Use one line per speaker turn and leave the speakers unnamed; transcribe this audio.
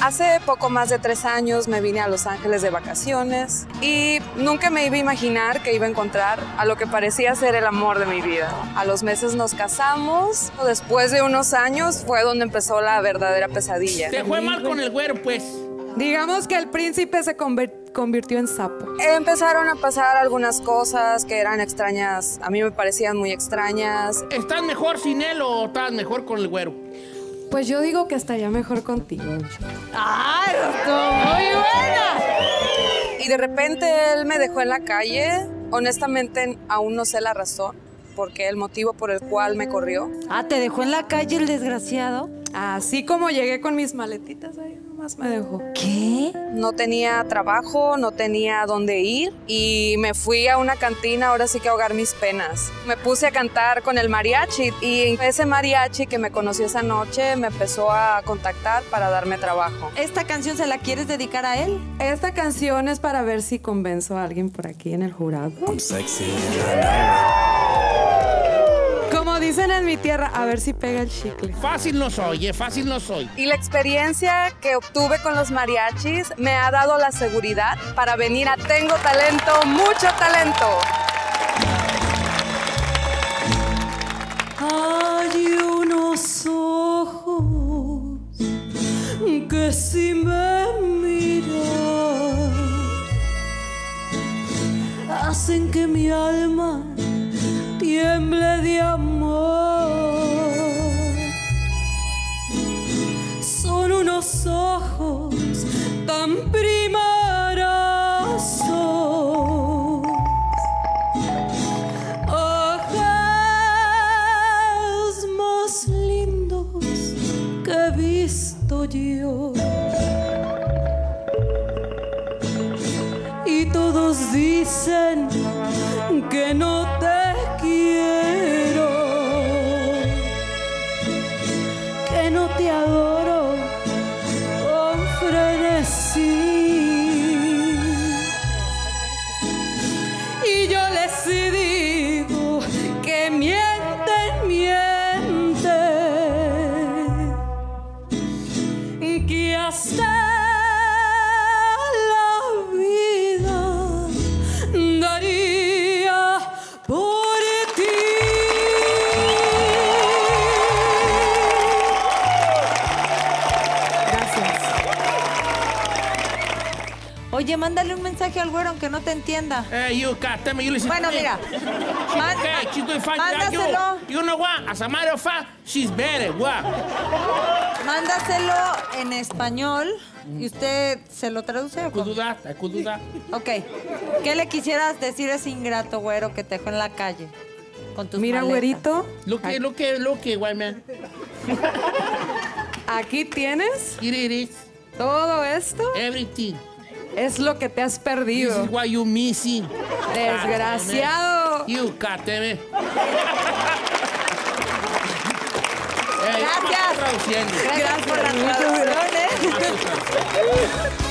Hace poco más de tres años me vine a Los Ángeles de vacaciones y nunca me iba a imaginar que iba a encontrar a lo que parecía ser el amor de mi vida. A los meses nos casamos, después de unos años fue donde empezó la verdadera pesadilla.
Te fue mal con el güero, pues.
Digamos que el príncipe se convirtió en sapo.
Empezaron a pasar algunas cosas que eran extrañas, a mí me parecían muy extrañas.
¿Estás mejor sin él o estás mejor con el güero?
Pues yo digo que estaría mejor contigo.
¡Ay, muy buena!
Y de repente él me dejó en la calle. Honestamente aún no sé la razón, porque el motivo por el cual me corrió.
Ah, ¿te dejó en la calle el desgraciado?
Así como llegué con mis maletitas, ahí nomás me dejó.
¿Qué?
No tenía trabajo, no tenía dónde ir y me fui a una cantina ahora sí que a ahogar mis penas. Me puse a cantar con el mariachi y ese mariachi que me conoció esa noche me empezó a contactar para darme trabajo.
¿Esta canción se la quieres dedicar a él?
Esta canción es para ver si convenzo a alguien por aquí en el jurado. Como dicen en mi tierra, a ver si pega el chicle.
Fácil no soy, eh, fácil no soy.
Y la experiencia que obtuve con los mariachis me ha dado la seguridad para venir a Tengo Talento, mucho talento.
Hay unos ojos que si me miran hacen que mi alma Ojos tan primarosos ojos más lindos que he visto yo. Y todos dicen que no te quiero, que no te adoro
Oye, mándale un mensaje al güero aunque no te entienda.
Eh, you got them, you listen
Bueno, mira. Man-
okay, she's doing fine. Yeah, you,
mándaselo.
you know what? As a matter of fact, she's better. What?
Mándaselo en español y usted se lo traduce. o
do that.
Ok. ¿Qué le quisieras decir a ese ingrato güero que te dejó en la calle? Con tus
Mira,
maletas?
güerito,
Look at, look at, look at, white man.
aquí tienes
Here it is.
todo esto.
Everything.
Es lo que te has
This
perdido.
is what you missing.
Desgraciado.
You them.
Gracias. Gracias por la ¿eh?
Gracias.